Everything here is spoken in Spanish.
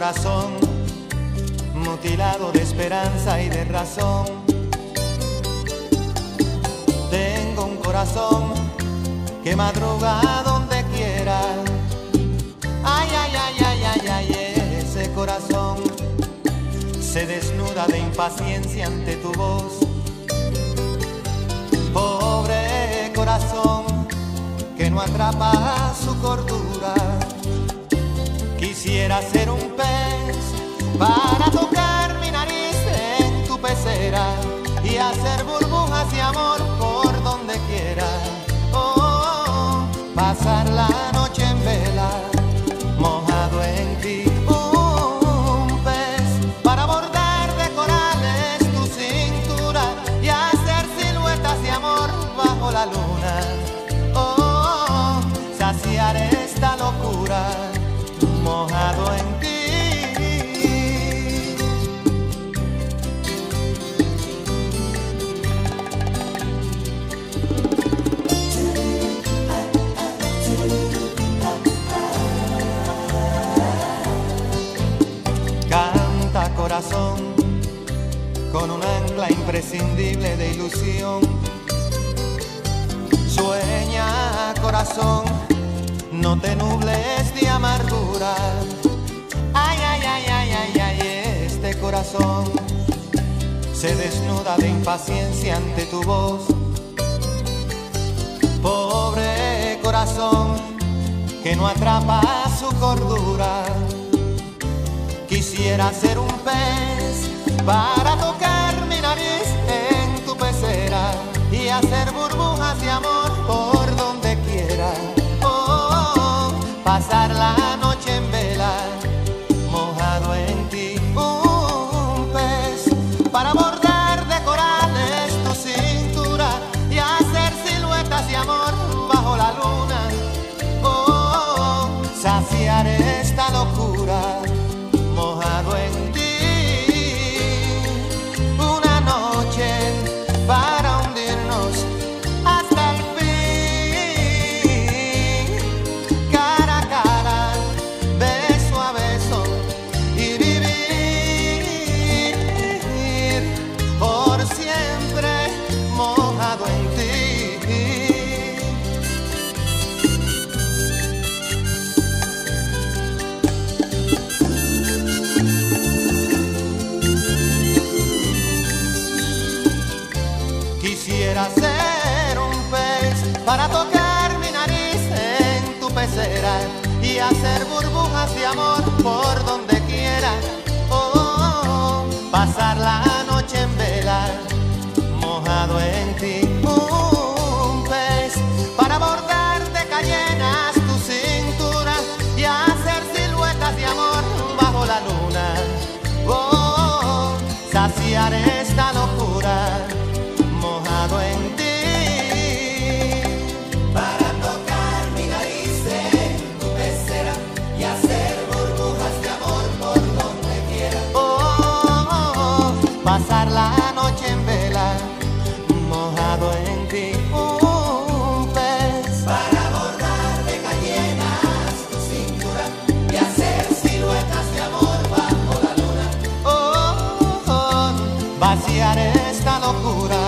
corazón, mutilado de esperanza y de razón. Tengo un corazón que madruga donde quiera. Ay, ay, ay, ay, ay, ay, ese corazón se desnuda de impaciencia ante tu voz. Pobre corazón que no atrapa su cordura Quisiera ser un pez para tocar mi nariz en tu pecera y hacer burbujas de amor por donde quiera. Oh, pasar la noche en vela, mojado en ti. Un pez para bordar de corales tu cintura y hacer siluetas de amor bajo la luna. Ancla imprescindible de ilusión. Sueña corazón no te nubles de amargura. Ay, ay, ay, ay, ay, ay, este corazón se desnuda de impaciencia ante tu voz. Pobre corazón que no atrapa su cordura. Quisiera ser un pez para tocar hacer burbujas de amor por donde quiera pasar la noche en vela, mojado en ti. Un pez para bordar de corales tu cintura y hacer siluetas de amor bajo la luna. Oh, saciar esta locura, para tocar mi nariz en tu pecera y hacer burbujas de amor por donde quiera. Oh, pasar la noche en vela, mojado en ti. Un pez para bordar de cayenas tu cintura y hacer siluetas de amor bajo la luna. Oh, saciaré. pasar la noche en vela, mojado en ti un pez. Para bordar de cayenas tu cintura y hacer siluetas de amor bajo la luna. Oh, oh, oh vaciar esta locura.